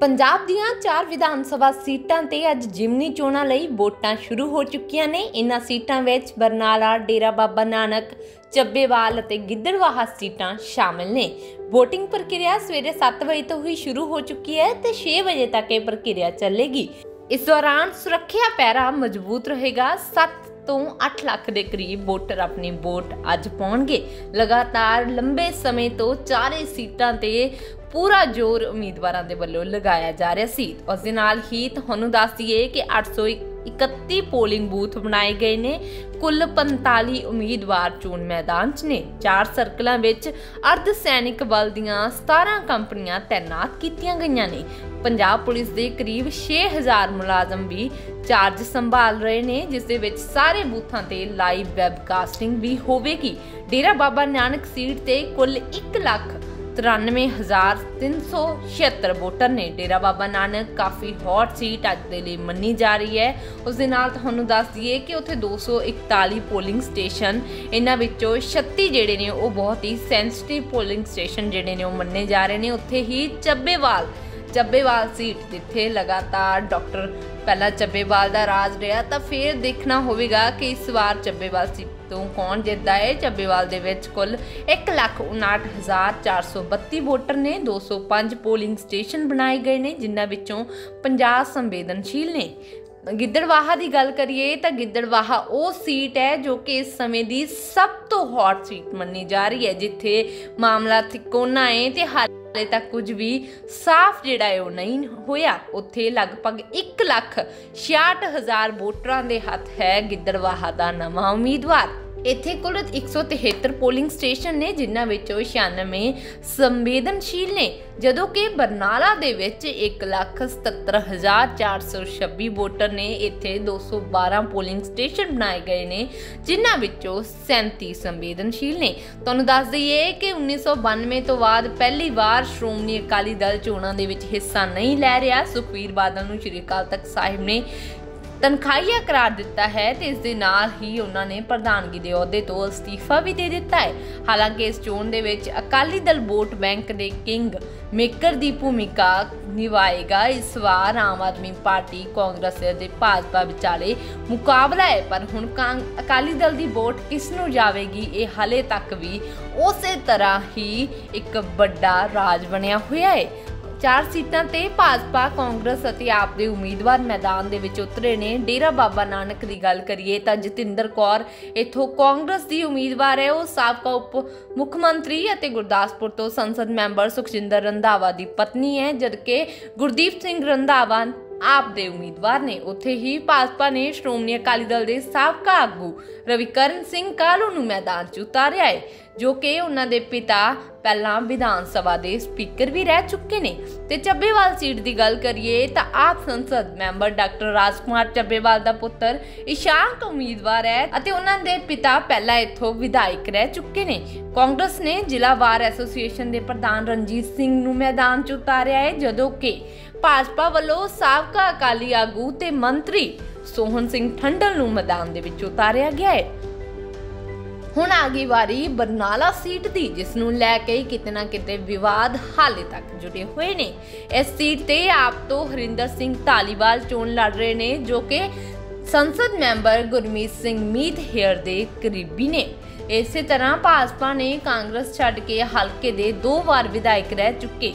ਪੰਜਾਬ ਦੀਆਂ ਚਾਰ ਵਿਧਾਨ ਸਭਾ ਸੀਟਾਂ ਤੇ ਅੱਜ ਜਿਮਨੀ ਚੋਣਾਂ ਲਈ ਵੋਟਾਂ ਸ਼ੁਰੂ ਹੋ ਚੁੱਕੀਆਂ ਨੇ। ਇਨ੍ਹਾਂ ਸੀਟਾਂ ਵਿੱਚ ਬਰਨਾਲਾ, ਡੇਰਾ ਬਾਬਾ ਨਾਨਕ, ਚੱਬੇਵਾਲ ਅਤੇ ਗਿੱਦੜਵਾਹਾ ਸੀਟਾਂ ਸ਼ਾਮਿਲ ਨੇ। VOTING ਪ੍ਰਕਿਰਿਆ ਸਵੇਰੇ 7 ਵਜੇ ਤੋਂ ਹੀ ਸ਼ੁਰੂ ਹੋ ਚੁੱਕੀ ਹੈ ਤੇ 6 ਵਜੇ ਤੱਕ ਇਹ ਪ੍ਰਕਿਰਿਆ ਚੱਲੇਗੀ। ਇਸ ਦੌਰਾਨ ਸੁਰੱਖਿਆ ਪੈਰਾ ਮਜ਼ਬੂਤ ਰਹੇਗਾ। 7 ਤੋਂ 8 ਲੱਖ ਦੇ ਕਰੀਬ ਵੋਟਰ ਆਪਣੀ ਵੋਟ ਅੱਜ ਪਾਉਣਗੇ। ਲਗਾਤਾਰ ਲੰਬੇ ਸਮੇਂ ਤੋਂ ਚਾਰੇ ਸੀਟਾਂ ਤੇ ਪੂਰਾ ਜ਼ੋਰ ਉਮੀਦਵਾਰਾਂ ਦੇ ਵੱਲੋਂ ਲਗਾਇਆ ਜਾ ਰਿਹਾ ਸੀ। ਉਸ ਦੇ ਨਾਲ ਹੀ ਤੁਹਾਨੂੰ ਦੱਸ ਦਈਏ ਕਿ 831 ਪੋਲਿੰਗ ਬੂਥ ਬਣਾਏ ਗਏ ਨੇ। ਕੁੱਲ 45 ਉਮੀਦਵਾਰ ਚੋਣ ਮੈਦਾਨ 'ਚ ਨੇ। ਚਾਰ ਸਰਕਲਾਂ ਵਿੱਚ ਅਰਧ ਸੈਨਿਕ ਬਲ ਦੀਆਂ 17 ਕੰਪਨੀਆਂ ਤਾਇਨਾਤ ਕੀਤੀਆਂ ਗਈਆਂ ਨੇ। ਪੰਜਾਬ ਪੁਲਿਸ ਦੇ ਕਰੀਬ 6000 ਮੁਲਾਜ਼ਮ ਵੀ ਚਾਰਜ ਸੰਭਾਲ ਰਹੇ ਨੇ, ਜਿਸ ਦੇ ਵਿੱਚ ਸਾਰੇ ਬੂਥਾਂ ਤੇ ਲਾਈਵ ਵੈਬਕਾਸਟਿੰਗ ਵੀ ਹੋਵੇਗੀ। ਡੇਰਾ ਬਾਬਾ ਨਾਨਕ ਸੀਟ ਤੇ ਕੁੱਲ 1 ਲੱਖ 93376 ਵੋਟਰ ਨੇ ਡੇਰਾ ਬਾਬਾ ਨਾਨਕ, ਕਾਫੀ ਹੌਟ ਸੀਟ ਅੱਜ ਦੇ ਲਈ ਮੰਨੀ ਜਾ ਰਹੀ ਹੈ। ਉਸ ਦੇ ਨਾਲ ਤੁਹਾਨੂੰ ਦੱਸ ਦਈਏ ਕਿ ਉੱਥੇ 241 ਪੋਲਿੰਗ ਸਟੇਸ਼ਨ ਇਹਨਾਂ ਵਿੱਚੋਂ 36 ਜਿਹੜੇ ਨੇ ਉਹ ਬਹੁਤ ਹੀ ਸੈਂਸਿਟਿਵ ਪੋਲਿੰਗ ਸਟੇਸ਼ਨ ਜਿਹੜੇ ਨੇ ਉਹ ਮੰਨੇ ਜਾ ਰਹੇ ਨੇ। ਉੱਥੇ ਹੀ ਚੱਬੇਵਾਲ ਚੱਬੇਵਾਲ ਸੀਟ ਜਿੱਥੇ ਲਗਾਤਾਰ ਡਾਕਟਰ ਪਹਿਲਾਂ ਚੱਬੇਵਾਲ ਦਾ ਰਾਜ ਰਿਹਾ, ਤਾਂ ਫਿਰ ਦੇਖਣਾ ਹੋਵੇਗਾ ਕਿ ਇਸ ਵਾਰ ਚੱਬੇਵਾਲ ਸੀਟ ਤੋਂ ਕੌਣ ਜਿੱਤਦਾ ਹੈ? ਚੱਬੇਵਾਲ ਦੇ ਵਿੱਚ ਕੁੱਲ 159432 ਵੋਟਰ ਨੇ 205 ਪੋਲਿੰਗ ਸਟੇਸ਼ਨ ਬਣਾਏ ਗਏ ਨੇ, ਜਿਨ੍ਹਾਂ ਵਿੱਚੋਂ 50 ਸੰਵੇਦਨਸ਼ੀਲ ਨੇ। ਗਿੱਦੜਵਾਹਾ ਦੀ ਗੱਲ ਕਰੀਏ ਤਾਂ ਗਿੱਦੜਵਾਹਾ ਉਹ ਸੀਟ ਹੈ ਜੋ ਕਿ ਇਸ ਸਮੇਂ ਦੀ ਸਭ ਤੋਂ ਹੌਟ ਸੀਟ ਮੰਨੀ ਜਾ ਰਹੀ ਹੈ, ਜਿੱਥੇ ਮਾਮਲਾ ਤਿਕੋਨਾ ਹੈ ਤੇ ਹਾਲੇ ਤੱਕ ਕੁਝ ਵੀ ਸਾਫ਼ ਜਿਹੜਾ ਹੈ ਉਹ ਨਹੀਂ ਹੋਇਆ। ਉੱਥੇ ਲਗਭਗ 1 ਲੱਖ 66000 ਵੋਟਰਾਂ ਦੇ ਹੱਥ ਹੈ ਗਿੱਦੜਵਾਹਾ ਦਾ ਨਵਾਂ ਉਮੀਦਵਾਰ। ਇੱਥੇ ਕੁੱਲ 173 ਪੋਲਿੰਗ ਸਟੇਸ਼ਨ ਨੇ, ਜਿਨ੍ਹਾਂ ਵਿੱਚੋਂ 96 ਸੰਵੇਦਨਸ਼ੀਲ ਨੇ, ਜਦੋਂ ਕਿ ਬਰਨਾਲਾ ਦੇ ਵਿੱਚ 177426 ਵੋਟਰ ਨੇ ਇੱਥੇ 212 ਪੋਲਿੰਗ ਸਟੇਸ਼ਨ ਬਣਾਏ ਗਏ ਨੇ, ਜਿਨ੍ਹਾਂ ਵਿੱਚੋਂ 37 ਸੰਵੇਦਨਸ਼ੀਲ ਨੇ। ਤੁਹਾਨੂੰ ਦੱਸ ਦਈਏ ਕਿ 1992 ਤੋਂ ਬਾਅਦ ਪਹਿਲੀ ਵਾਰ ਸ਼੍ਰੋਮਣੀ ਅਕਾਲੀ ਦਲ ਚੋਣਾਂ ਦੇ ਵਿੱਚ ਹਿੱਸਾ ਨਹੀਂ ਲੈ ਰਿਹਾ। ਸੁਖਵੀਰ ਬਾਦਲ ਨੂੰ ਸ਼੍ਰੀ ਅਕਾਲ ਤਖਤ ਸਾਹਿਬ ਨੇ ਤਨਖਾਹੀਆ ਕਰਾਰ ਦਿੱਤਾ ਹੈ ਤੇ ਇਸ ਦੇ ਨਾਲ ਹੀ ਉਹਨਾਂ ਨੇ ਪ੍ਰਧਾਨਗੀ ਦੇ ਅਹੁਦੇ ਤੋਂ ਅਸਤੀਫਾ ਵੀ ਦੇ ਦਿੱਤਾ ਹੈ। ਹਾਲਾਂਕਿ ਇਸ ਚੋਣ ਦੇ ਵਿੱਚ ਅਕਾਲੀ ਦਲ ਵੋਟ ਬੈਂਕ ਦੇ ਕਿੰਗ ਮੇਕਰ ਦੀ ਭੂਮਿਕਾ ਨਿਭਾਏਗਾ। ਇਸ ਵਾਰ ਆਮ ਆਦਮੀ ਪਾਰਟੀ ਕਾਂਗਰਸ ਅਤੇ ਭਾਜਪਾ ਵਿਚਾਲੇ ਮੁਕਾਬਲਾ ਹੈ, ਪਰ ਹੁਣ ਅਕਾਲੀ ਦਲ ਦੀ ਵੋਟ ਕਿਸ ਨੂੰ ਜਾਵੇਗੀ, ਇਹ ਹਾਲੇ ਤੱਕ ਵੀ ਉਸੇ ਤਰ੍ਹਾਂ ਹੀ ਇੱਕ ਵੱਡਾ ਰਾਜ ਬਣਿਆ ਹੋਇਆ ਹੈ। ਚਾਰ ਸੀਟਾਂ ਤੇ ਭਾਜਪਾ, ਕਾਂਗਰਸ ਅਤੇ ਆਪ ਦੇ ਉਮੀਦਵਾਰ ਮੈਦਾਨ ਦੇ ਵਿੱਚ ਉਤਰੇ ਨੇ। ਡੇਰਾ ਬਾਬਾ ਨਾਨਕ ਦੀ ਗੱਲ ਕਰੀਏ ਤਾਂ ਜਤਿੰਦਰ ਕੌਰ ਇਥੋਂ ਕਾਂਗਰਸ ਦੀ ਉਮੀਦਵਾਰ ਹੈ। ਉਹ ਸਾਬਕਾ ਉਪ ਮੁੱਖ ਮੰਤਰੀ ਅਤੇ ਗੁਰਦਾਸਪੁਰ ਤੋਂ ਸੰਸਦ ਮੈਂਬਰ ਸੁਖਜਿੰਦਰ ਰੰਧਾਵਾ ਦੀ ਪਤਨੀ ਹੈ, ਜਦਕਿ ਗੁਰਦੀਪ ਸਿੰਘ ਰੰਧਾਵਾ ਆਪ ਦੇ ਉਮੀਦਵਾਰ ਨੇ। ਉੱਥੇ ਹੀ ਭਾਜਪਾ ਨੇ ਸ਼੍ਰੋਮਣੀ ਅਕਾਲੀ ਦਲ ਦੇ ਸਾਬਕਾ ਆਗੂ ਰਵਿਕਰਨ ਸਿੰਘ ਕਾਲੂ ਨੂੰ ਮੈਦਾਨ 'ਚ ਉਤਾਰਿਆ ਹੈ? ਜੋ ਕਿ ਉਹਨਾਂ ਦੇ ਪਿਤਾ ਪਹਿਲਾਂ ਵਿਧਾਨ ਸਭਾ ਦੇ ਸਪੀਕਰ ਵੀ ਰਹਿ ਚੁੱਕੇ ਨੇ। ਤੇ ਚੱਬੇਵਾਲ ਸੀਟ ਦੀ ਗੱਲ ਕਰੀਏ ਤਾਂ ਆਪ ਸੰਸਦ ਮੈਂਬਰ ਡਾਕਟਰ ਰਾਜਕੁਮਾਰ ਚੱਬੇਵਾਲ ਦਾ ਪੁੱਤਰ ਇਸ਼ਾਂਕ ਉਮੀਦਵਾਰ ਹੈ ਅਤੇ ਉਹਨਾਂ ਦੇ ਪਿਤਾ ਪਹਿਲਾਂ ਇੱਥੋਂ ਵਿਧਾਇਕ ਰਹਿ ਚੁੱਕੇ ਨੇ। ਕਾਂਗਰਸ ਨੇ ਜ਼ਿਲ੍ਹਾ ਵਾਰ ਐਸੋਸੀਏਸ਼ਨ ਦੇ ਪ੍ਰਧਾਨ ਰਣਜੀਤ ਸਿੰਘ ਨੂੰ ਮੈਦਾਨ 'ਚ ਉਤਾਰਿਆ ਹੈ, ਜਦੋਂ ਕਿ ਭਾਜਪਾ ਵੱਲੋਂ ਸਾਬਕਾ ਅਕਾਲੀ ਆਗੂ ਤੇ ਮੰਤਰੀ ਸੋਹਨ ਸਿੰਘ ਠੰਡਲ ਨੂੰ ਮੈਦਾਨ ਦੇ ਵਿੱਚ ਉਤਾਰਿਆ ਗਿਆ ਹੈ। ਹੁਣ ਆ ਗਈ ਵਾਰੀ ਬਰਨਾਲਾ ਸੀਟ ਦੀ, ਜਿਸ ਨੂੰ ਲੈ ਕੇ ਕਿਤੇ ਨਾ ਕਿਤੇ ਵਿਵਾਦ ਹਾਲੇ ਤੱਕ ਜੁੜੇ ਹੋਏ ਨੇ। ਇਸ ਸੀਟ ਤੇ ਆਪ ਤੋਂ ਹਰਿੰਦਰ ਸਿੰਘ ਢਾਲੀਵਾਲ ਚੋਣ ਲੜ ਰਹੇ ਨੇ, ਜੋ ਕਿ ਸੰਸਦ ਮੈਂਬਰ ਗੁਰਮੀਤ ਸਿੰਘ ਮੀਤ ਹੇਅਰ ਦੇ ਕਰੀਬੀ ਨੇ। ਇਸੇ ਤਰ੍ਹਾਂ ਭਾਜਪਾ ਨੇ ਕਾਂਗਰਸ ਛੱਡ ਕੇ ਹਲਕੇ ਦੇ ਦੋ ਵਾਰ ਵਿਧਾਇਕ ਰਹਿ ਚੁੱਕੇ।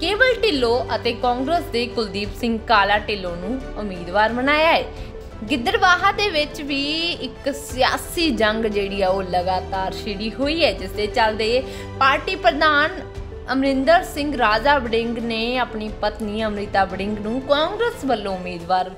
ਕੇਵਲ ਢਿੱਲੋਂ ਅਤੇ ਕਾਂਗਰਸ ਦੇ ਕੁਲਦੀਪ ਸਿੰਘ ਕਾਲਾ ਢਿੱਲੋਂ ਨੂੰ ਉਮੀਦਵਾਰ ਬਣਾਇਆ ਹੈ। ਗਿੱਦੜਵਾਹਾ ਦੇ ਵਿੱਚ ਵੀ ਇੱਕ ਸਿਆਸੀ ਜੰਗ ਜਿਹੜੀ ਆ ਉਹ ਲਗਾਤਾਰ ਛਿੜੀ ਹੋਈ ਹੈ, ਜਿਸ ਦੇ ਚੱਲਦੇ ਪਾਰਟੀ ਪ੍ਰਧਾਨ ਅਮਰਿੰਦਰ ਸਿੰਘ ਰਾਜਾ ਵੜਿੰਗ ਨੇ ਆਪਣੀ ਪਤਨੀ ਅਮ੍ਰਿਤਾ ਵੜਿੰਗ ਨੂੰ ਕਾਂਗਰਸ ਵੱਲੋਂ ਉਮੀਦਵਾਰ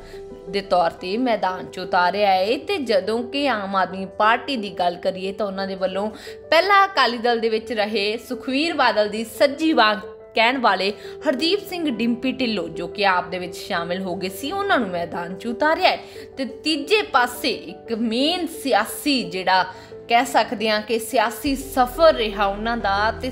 ਦੇ ਤੌਰ ਤੇ ਮੈਦਾਨ 'ਚ ਉਤਾਰਿਆ ਹੈ ਤੇ ਜਦੋਂ ਕਿ ਆਮ ਆਦਮੀ ਪਾਰਟੀ ਦੀ ਗੱਲ ਕਰੀਏ ਤਾਂ ਉਹਨਾਂ ਦੇ ਵੱਲੋਂ ਪਹਿਲਾਂ ਅਕਾਲੀ ਦਲ ਦੇ ਵਿੱਚ ਰਹੇ ਸੁਖਵੀਰ ਬਾਦਲ ਦੀ ਸੱਜੀ ਵਾਂਗ ਕਹਿਣ ਵਾਲੇ ਹਰਦੀਪ ਸਿੰਘ ਡਿੰਪੀ ਢਿੱਲੋਂ, ਜੋ ਕਿ ਆਪ ਦੇ ਵਿੱਚ ਸ਼ਾਮਿਲ ਹੋ ਗਏ ਸੀ, ਉਹਨਾਂ ਨੂੰ ਮੈਦਾਨ 'ਚ ਉਤਾਰਿਆ ਤੇ ਤੀਜੇ ਪਾਸੇ ਇੱਕ ਮੇਨ ਸਿਆਸੀ ਜਿਹੜਾ ਕਹਿ ਸਕਦੇ ਆ ਕਿ ਸਿਆਸੀ ਸਫ਼ਰ ਰਿਹਾ ਉਹਨਾਂ ਦਾ, ਤੇ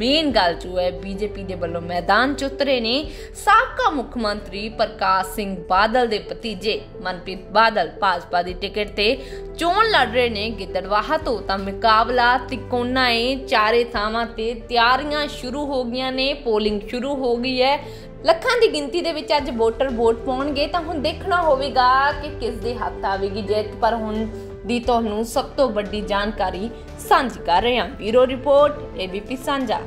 ਮੇਨ ਗੱਲ ਜੋ ਹੈ ਬੀਜੇਪੀ ਦੇ ਵੱਲੋਂ ਮੈਦਾਨ 'ਚ ਉਤਰੇ ਨੇ। ਸਾਬਕਾ ਮੁੱਖ ਮੰਤਰੀ ਪ੍ਰਕਾਸ਼ ਸਿੰਘ ਬਾਦਲ ਦੇ ਭਤੀਜੇ ਮਨਪ੍ਰੀਤ ਬਾਦਲ ਭਾਜਪਾ ਦੀ ਟਿਕਟ ਤੇ ਚੋਣ ਲੜ ਰਹੇ ਨੇ। ਗਿੱਦੜਵਾਹਾ ਤੋਂ ਤਾਂ ਮੁਕਾਬਲਾ ਤਿਕੋਨਾ ਏ। ਚਾਰੇ ਥਾਵਾਂ ਤੇ ਤਿਆਰੀਆਂ ਸ਼ੁਰੂ ਹੋ ਗਈਆਂ ਨੇ, ਪੋਲਿੰਗ ਸ਼ੁਰੂ ਹੋ ਗਈ ਹੈ। ਲੱਖਾਂ ਦੀ ਗਿਣਤੀ ਦੇ ਵਿੱਚ ਅੱਜ ਵੋਟਰ ਵੋਟ ਪਾਉਣਗੇ ਤਾਂ ਹੁਣ ਦੇਖਣਾ ਹੋਵੇਗਾ ਕਿ ਕਿਸ ਦੇ ਹੱਥ ਆਵੇਗੀ ਜਿੱਤ। ਪਰ ਹੁਣ ਦੀ ਤੁਹਾਨੂੰ ਸਭ ਤੋਂ ਵੱਡੀ ਜਾਣਕਾਰੀ ਸਾਂਝੀ ਕਰ ਰਹੇ ਹਾਂ। ਬਿਊਰੋ ਰਿਪੋਰਟ ਏਬੀਪੀ ਸਾਂਝਾ।